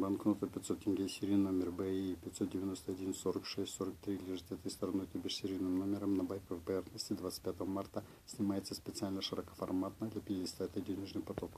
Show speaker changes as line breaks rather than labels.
Банкнота 500 тенге, серийный номер БИ 591 46 43 лежит этой стороной, то бишь серийным номером на байковой поверхности 25 марта. Снимается специально широкоформатно для перелиста. Это денежный поток.